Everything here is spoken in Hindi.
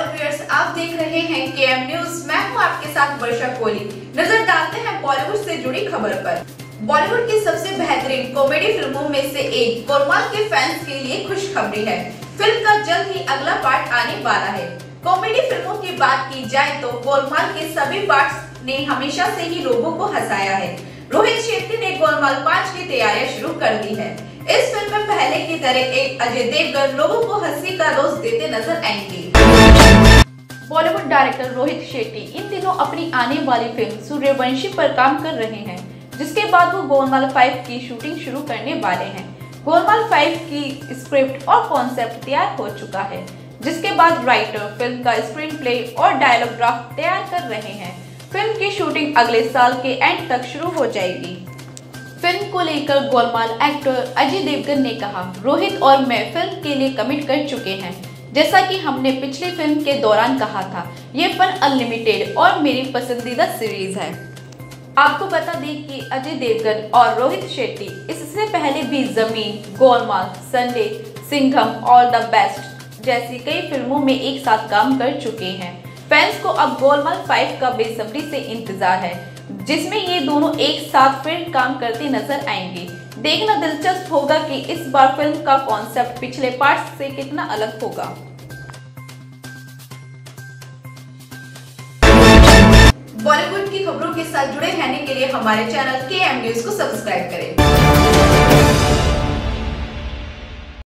रहे हैं के एम न्यूज़ मैं हूँ आपके साथ वर्षा कोहली। नज़र डालते हैं बॉलीवुड से जुड़ी खबर पर। बॉलीवुड की सबसे बेहतरीन कॉमेडी फ़िल्मों में से एक गोलमाल के फैंस के लिए खुशखबरी है। फ़िल्म का जल्द ही अगला पार्ट आने वाला है। कॉमेडी फ़िल्मों की बात की जाए तो गोलमाल के सभी पार्ट ने हमेशा से ही लोगों को हंसाया है। रोहित शेट्टी ने गोलमाल पाँच की तैयारियाँ शुरू कर दी है। इस फ़िल्म में पहले की तरह एक अजय देवगन लोगों को हँसी का रोज देते नज़र आएँगे। बॉलीवुड डायरेक्टर रोहित शेट्टी इन दिनों अपनी आने वाली फ़िल्म सूर्यवंशी पर काम कर रहे हैं, जिसके बाद वो गोलमाल फाइव की शूटिंग शुरू करने वाले हैं। गोलमाल फाइव की स्क्रिप्ट और कॉन्सेप्ट तैयार हो चुका है, जिसके बाद राइटर, फ़िल्म का स्क्रीन प्ले और डायलॉग ड्राफ्ट तैयार कर रहे हैं। फ़िल्म की शूटिंग अगले साल के एंड तक शुरू हो जाएगी। फ़िल्म को लेकर गोलमाल एक्टर अजय देवगन ने कहा, रोहित और मैं फ़िल्म के लिए कमिट कर चुके हैं। जैसा कि हमने पिछली फ़िल्म के दौरान कहा था, ये फन अनलिमिटेड और मेरी पसंदीदा सीरीज़ है। आपको बता दें कि अजय देवगन और रोहित शेट्टी इससे पहले भी ज़मीन, गोलमाल, संडे, सिंघम और द बेस्ट जैसी कई फ़िल्मों में एक साथ काम कर चुके हैं। फैंस को अब गोलमाल फाइव का बेसब्री से इंतज़ार है, जिसमें ये दोनों एक साथ फिर काम करते नज़र आएँगे। देखना दिलचस्प होगा कि इस बार फ़िल्म का कॉन्सेप्ट पिछले पार्ट से कितना अलग होगा। बॉलीवुड की खबरों के साथ जुड़े रहने के लिए हमारे चैनल के एम न्यूज़ को सब्सक्राइब करें।